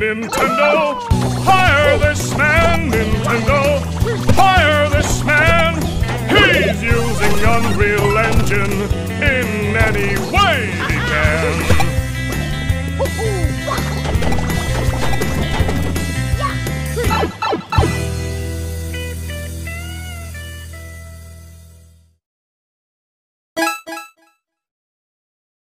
Nintendo, hire this man, Nintendo, hire this man. He's using Unreal Engine in any way.